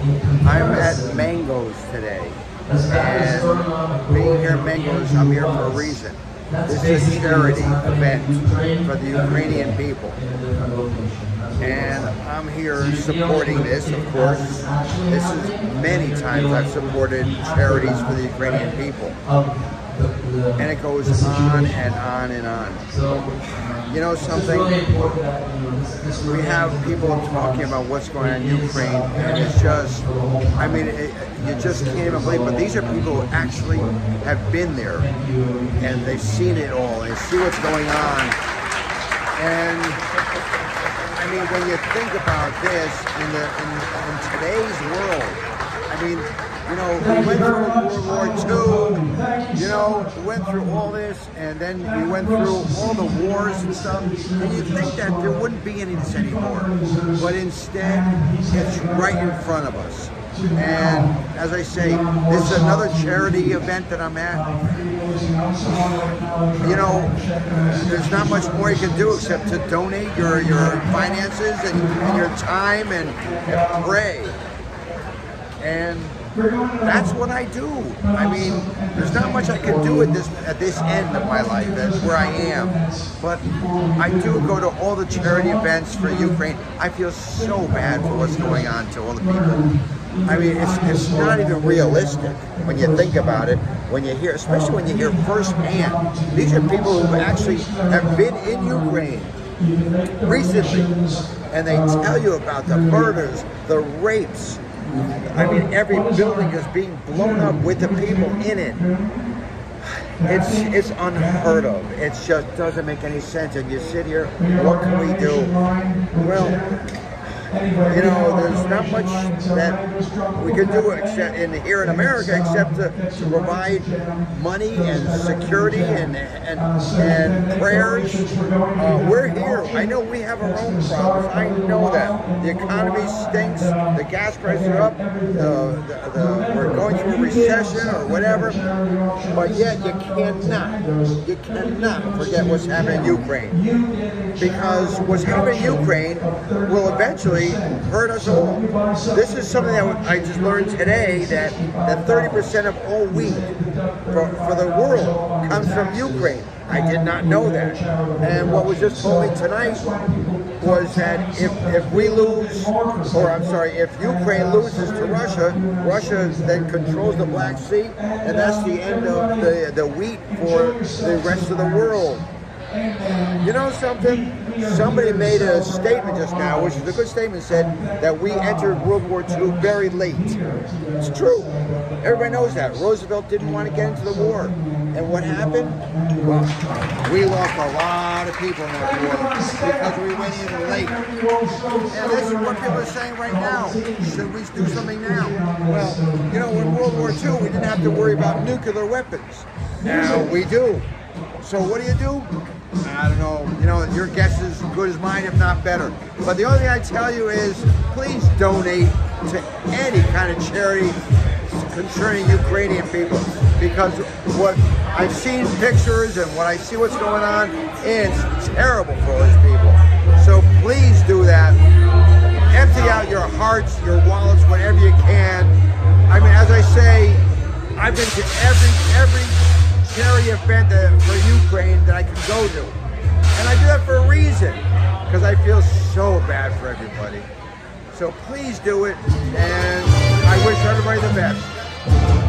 I'm at Mangoes today, and being here at Mangoes, I'm here for a reason. This is a charity event for the Ukrainian people. And I'm here supporting this, of course. This is many times I've supported charities for the Ukrainian people. And it goes on and on and on. You know something? We have people talking about what's going on in Ukraine, and it's just, I mean, it, you just can't even believe. But these are people who actually have been there, and they've seen it all. They see what's going on, and I mean, when you think about this in the in, in today's world, I mean, you know, we went through World War II, you know, we went through all this, and then we went through all the wars and stuff, and you think that there wouldn't be any of this anymore. But instead, it's right in front of us. And as I say, this is another charity event that I'm at. You know, there's not much more you can do except to donate your, your finances and, and your time and, and pray. And that's what I do. I mean, there's not much I can do at this at this end of my life, where I am. But I do go to all the charity events for Ukraine. I feel so bad for what's going on to all the people. I mean, it's, it's not even realistic when you think about it. When you hear, especially when you hear firsthand, these are people who actually have been in Ukraine recently, and they tell you about the murders, the rapes. I mean, every building is being blown up with the people in it. It's it's unheard of. It just doesn't make any sense. And you sit here, what can we do? Well, you know, there's not much that we can do except in here in America except to, to provide money and security and and, and prayers. Uh, we're here. I know we have our own problems. I know that the economy stinks. The gas prices are up. The, the, the, we're going through a recession or whatever. But yet you cannot, you cannot forget what's happening in Ukraine because what's happening in Ukraine will eventually hurt us all. This is something that I just learned today that that 30% of all wheat for, for the world comes from Ukraine. I did not know that. And what was just told me tonight was that if, if we lose, or I'm sorry, if Ukraine loses to Russia, Russia then controls the Black Sea, and that's the end of the, the wheat for the rest of the world. You know something? Somebody made a statement just now, which is a good statement, said that we entered World War II very late. It's true. Everybody knows that. Roosevelt didn't want to get into the war. And what happened? Well, we lost a lot of people in that war because we went in late. And this is what people are saying right now. Should we do something now? Well, you know, in World War II, we didn't have to worry about nuclear weapons. Now we do. So what do you do? I don't know. You know, your guess is as good as mine, if not better. But the only thing I tell you is, please donate to any kind of charity concerning Ukrainian people, because what I've seen pictures and what I see what's going on, it's terrible for those people. So please do that. Empty out your hearts, your wallets, whatever you can. I mean, as I say, I've been to every every charity event that, for Ukraine that I can go to. And I do that for a reason, because I feel so bad for everybody. So please do it. And Thank you.